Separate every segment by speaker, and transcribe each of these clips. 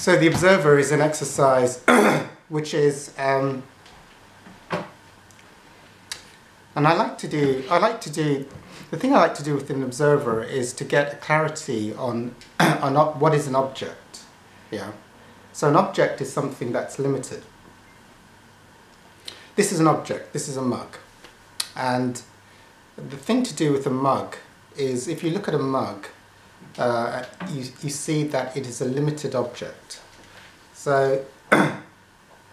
Speaker 1: So the observer is an exercise which is, um, and I like to do, I like to do, the thing I like to do with an observer is to get clarity on, on what is an object. Yeah. So an object is something that's limited. This is an object, this is a mug. And the thing to do with a mug is if you look at a mug, uh, you, you see that it is a limited object. So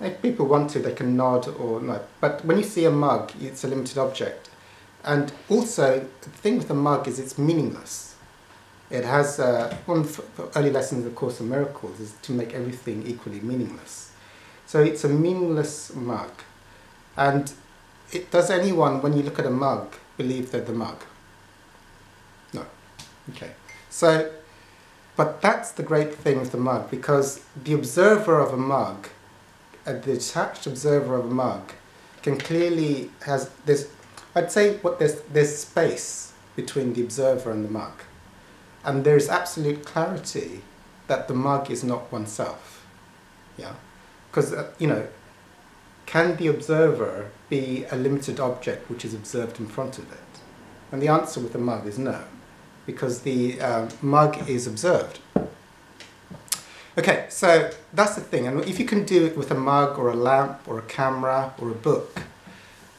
Speaker 1: if people want to, they can nod or no. But when you see a mug, it's a limited object. And also, the thing with a mug is it's meaningless. It has, uh, one of the early lessons of Course in Miracles is to make everything equally meaningless. So it's a meaningless mug. And it, does anyone, when you look at a mug, believe they're the mug? No. Okay. So, but that's the great thing with the mug because the observer of a mug, a detached observer of a mug, can clearly has this. I'd say what there's there's space between the observer and the mug, and there's absolute clarity that the mug is not oneself. Yeah, because uh, you know, can the observer be a limited object which is observed in front of it? And the answer with the mug is no because the um, mug is observed. Okay, so that's the thing. And if you can do it with a mug or a lamp or a camera or a book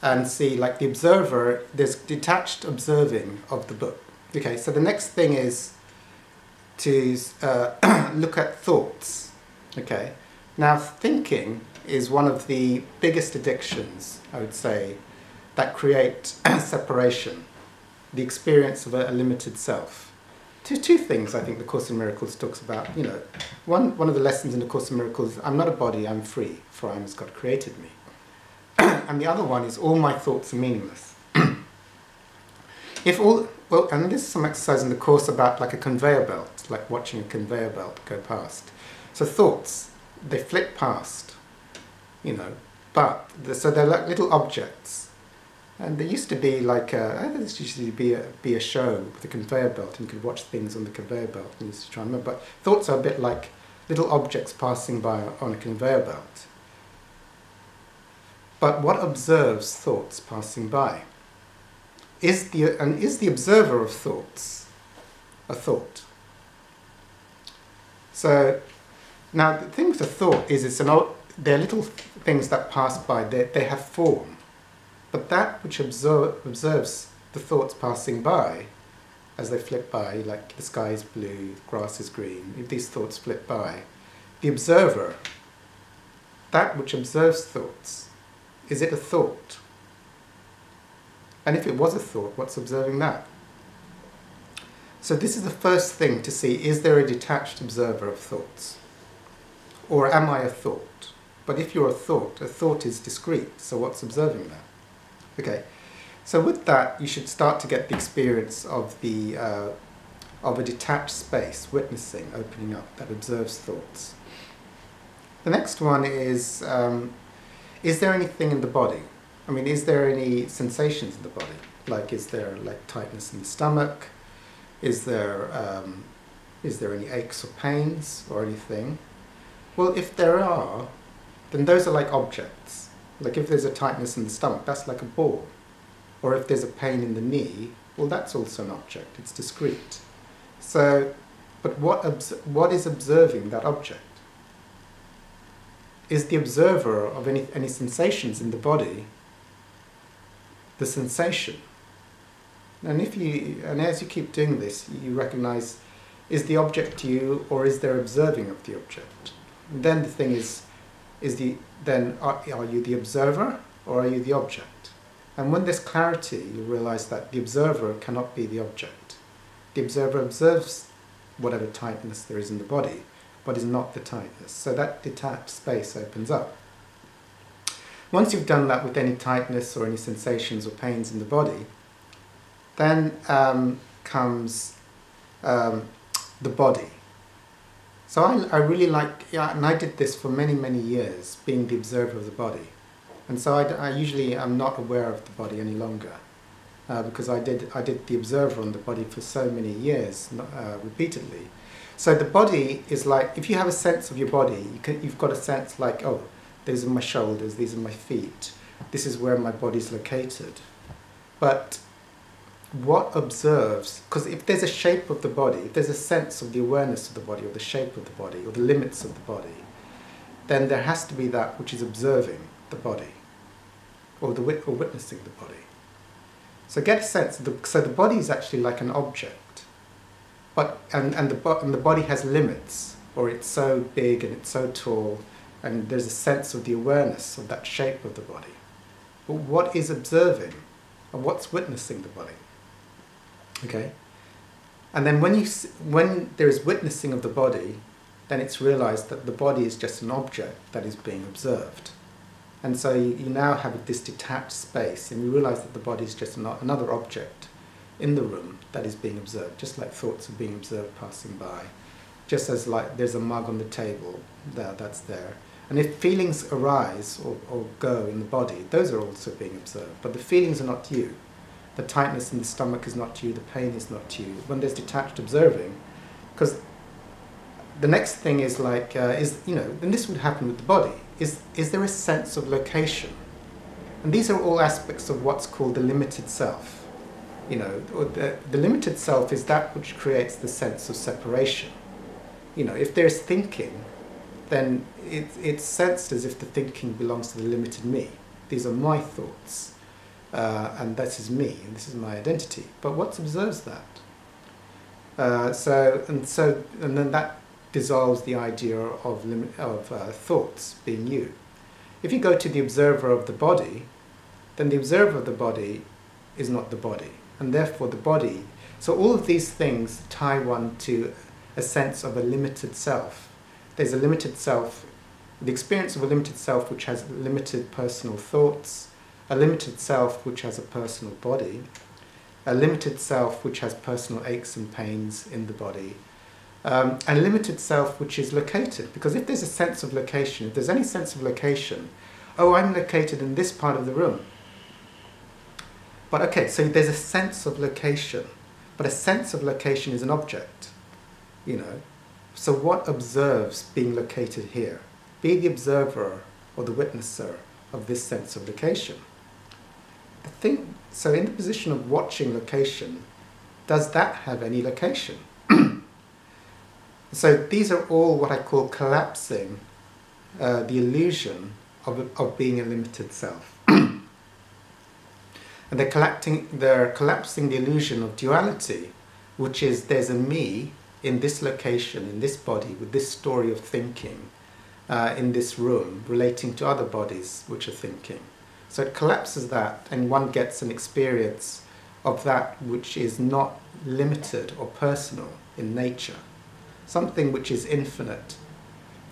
Speaker 1: and see like the observer, there's detached observing of the book. Okay, so the next thing is to uh, look at thoughts. Okay, now thinking is one of the biggest addictions, I would say, that create separation the experience of a, a limited self. Two, two things I think the Course in Miracles talks about. You know, one, one of the lessons in the Course in Miracles I'm not a body, I'm free, for I am as God created me. and the other one is all my thoughts are meaningless. if all, well, and this is some exercise in the Course about like a conveyor belt, like watching a conveyor belt go past. So thoughts, they flit past, you know, but, the, so they're like little objects and there used to be like a, I think there used to be a, be a show with a conveyor belt and you could watch things on the conveyor belt and used to try and remember. But thoughts are a bit like little objects passing by on a conveyor belt. But what observes thoughts passing by? Is the, and is the observer of thoughts a thought? So now the thing with a thought is it's an, they're little things that pass by, they, they have form but that which observe, observes the thoughts passing by, as they flit by, like the sky is blue, the grass is green, if these thoughts flit by, the observer, that which observes thoughts, is it a thought? And if it was a thought, what's observing that? So this is the first thing to see, is there a detached observer of thoughts? Or am I a thought? But if you're a thought, a thought is discrete, so what's observing that? Okay, so with that, you should start to get the experience of the uh, of a detached space, witnessing, opening up, that observes thoughts. The next one is, um, is there anything in the body? I mean, is there any sensations in the body? Like, is there like tightness in the stomach? Is there, um, is there any aches or pains or anything? Well, if there are, then those are like objects. Like if there's a tightness in the stomach, that's like a ball. Or if there's a pain in the knee, well, that's also an object. It's discrete. So, but what, what is observing that object? Is the observer of any, any sensations in the body the sensation? And if you, and as you keep doing this, you recognize, is the object you or is there observing of the object? And then the thing is, is the then are, are you the observer or are you the object? And when there's clarity, you realize that the observer cannot be the object. The observer observes whatever tightness there is in the body, but is not the tightness. So that detached space opens up. Once you've done that with any tightness or any sensations or pains in the body, then um, comes um, the body. So I, I really like, yeah, and I did this for many, many years, being the observer of the body. And so I, I usually am not aware of the body any longer. Uh, because I did, I did the observer on the body for so many years, uh, repeatedly. So the body is like if you have a sense of your body, you can, you've got a sense like oh, these are my shoulders, these are my feet, this is where my body's located. But what observes, because if there's a shape of the body, if there's a sense of the awareness of the body, or the shape of the body, or the limits of the body, then there has to be that which is observing the body, or, the, or witnessing the body. So get a sense, the, so the body is actually like an object, but, and, and, the, and the body has limits, or it's so big and it's so tall, and there's a sense of the awareness of that shape of the body. But what is observing, and what's witnessing the body? Okay? And then when, you, when there is witnessing of the body, then it's realized that the body is just an object that is being observed. And so you, you now have this detached space, and you realize that the body is just not another object in the room that is being observed, just like thoughts are being observed passing by. Just as like there's a mug on the table there, that's there. And if feelings arise or, or go in the body, those are also being observed. But the feelings are not you the tightness in the stomach is not you, the pain is not to you. When there's detached observing, because the next thing is like, uh, is, you know, and this would happen with the body, is, is there a sense of location? And these are all aspects of what's called the limited self. You know, the, the limited self is that which creates the sense of separation. You know, if there's thinking, then it, it's sensed as if the thinking belongs to the limited me. These are my thoughts uh, and this is me, and this is my identity. But what observes that? Uh, so and so, and then that dissolves the idea of lim- of uh, thoughts being you. If you go to the observer of the body, then the observer of the body is not the body, and therefore the body. So all of these things tie one to a sense of a limited self. There's a limited self, the experience of a limited self which has limited personal thoughts, a limited self which has a personal body, a limited self which has personal aches and pains in the body, um, and a limited self which is located. Because if there's a sense of location, if there's any sense of location, oh, I'm located in this part of the room. But okay, so there's a sense of location, but a sense of location is an object, you know. So what observes being located here? Be the observer or the witnesser of this sense of location. I think so. In the position of watching location, does that have any location? so these are all what I call collapsing uh, the illusion of, of being a limited self. and they're, collecting, they're collapsing the illusion of duality, which is there's a me in this location, in this body, with this story of thinking, uh, in this room, relating to other bodies which are thinking. So it collapses that, and one gets an experience of that which is not limited or personal in nature, something which is infinite.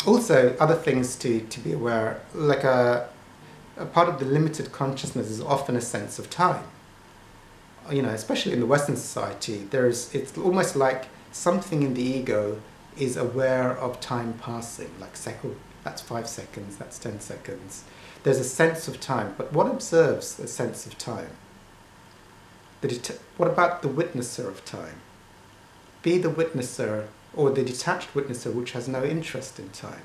Speaker 1: Also, other things to, to be aware, like a, a part of the limited consciousness is often a sense of time. You know, especially in the Western society, there's it's almost like something in the ego is aware of time passing, like second, that's five seconds, that's ten seconds there's a sense of time, but what observes a sense of time? What about the witnesser of time? Be the witnesser or the detached witnesser which has no interest in time.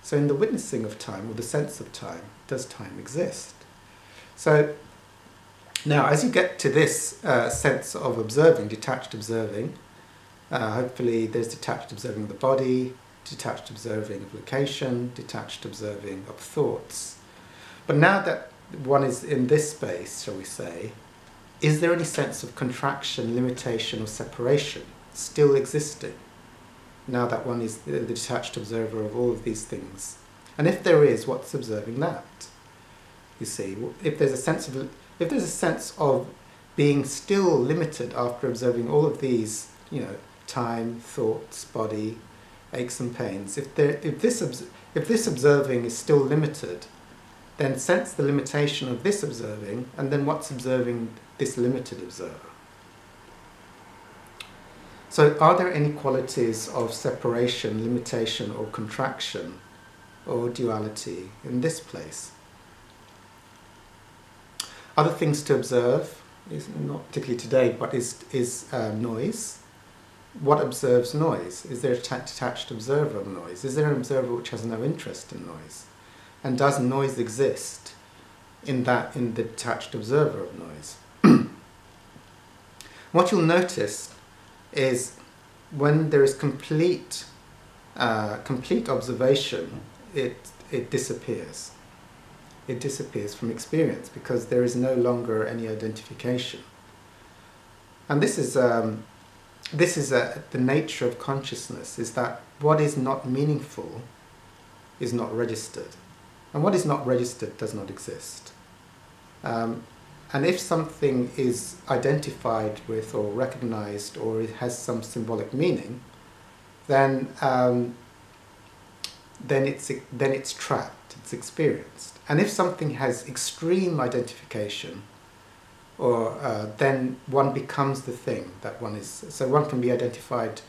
Speaker 1: So, in the witnessing of time or the sense of time, does time exist? So, now as you get to this uh, sense of observing, detached observing, uh, hopefully there's detached observing of the body, detached observing of location, detached observing of thoughts. But now that one is in this space, shall we say, is there any sense of contraction, limitation, or separation still existing? Now that one is the detached observer of all of these things. And if there is, what's observing that? You see, if there's a sense of if there's a sense of being still limited after observing all of these, you know, time, thoughts, body, aches and pains, if there, if this if this observing is still limited, then sense the limitation of this observing, and then what's observing this limited observer. So, are there any qualities of separation, limitation, or contraction, or duality in this place? Other things to observe is not particularly today, but is is uh, noise. what observes noise? Is there a detached observer of noise? Is there an observer which has no interest in noise? And does noise exist in that in the detached observer of noise? what you'll notice is when there is complete uh, complete observation, it it disappears. It disappears from experience because there is no longer any identification. And this is um, this is a, the nature of consciousness: is that what is not meaningful is not registered, and what is not registered does not exist. Um, and if something is identified with or recognized or it has some symbolic meaning, then um, then it's then it's trapped, it's experienced. And if something has extreme identification, or uh, then one becomes the thing that one is. So one can be identified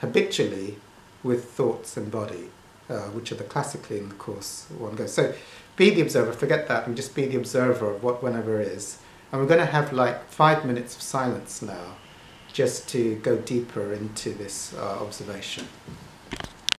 Speaker 1: habitually with thoughts and body, uh, which are the classically in the course one goes. So be the observer. Forget that, and just be the observer of what whenever is. And we're going to have like five minutes of silence now, just to go deeper into this uh, observation.